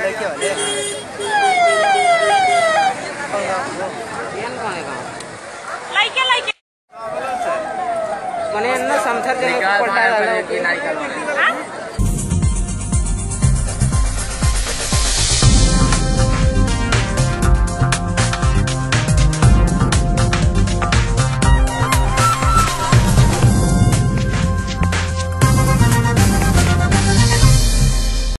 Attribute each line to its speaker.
Speaker 1: देखियो ले મને એમનો સમથર જઈને પડતા